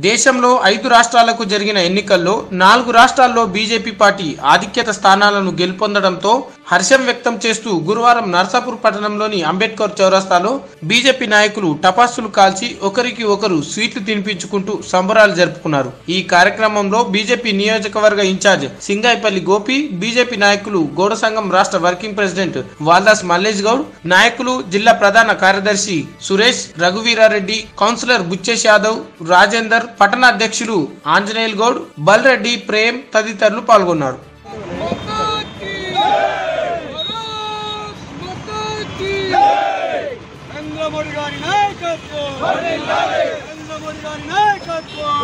దేశంలో ఐదు రాష్ట్రాలకు జరిగిన ఎన్నికల్లో నాలుగు రాష్ట్రాల్లో బీజేపీ పార్టీ ఆధిక్యత స్థానాలను గెలుపొందడంతో హర్షం వ్యక్తం చేస్తూ గురువారం నర్సాపూర్ పట్టణంలోని అంబేద్కర్ చౌరస్తాలో బీజేపీ నాయకులు టపాసులు కాల్చి ఒకరికి ఒకరు స్వీట్లు తినిపించుకుంటూ సంబరాలు జరుపుకున్నారు. ఈ కార్యక్రమంలో బీజేపీ నియోజకవర్గ ఇన్ఛార్జ్ సింగాయిపల్లి గోపి బీజేపీ నాయకులు గౌడ సంఘం రాష్ట్ర వర్కింగ్ ప్రెసిడెంట్ వాల్దాస్ మల్లేష్ గౌడ్ నాయకులు జిల్లా ప్రధాన కార్యదర్శి సురేష్ రఘువీరారెడ్డి కౌన్సిలర్ బుచ్చేష్ యాదవ్ రాజేందర్ పట్టణ అధ్యక్షులు ఆంజనేయుల్ గౌడ్ బల్రెడ్డి ప్రేమ్ తదితరులు పాల్గొన్నారు. నరేంద్ర మోడీ గారి నాయకత్వం. నరేంద్ర మోడీ గారి నాయకత్వం.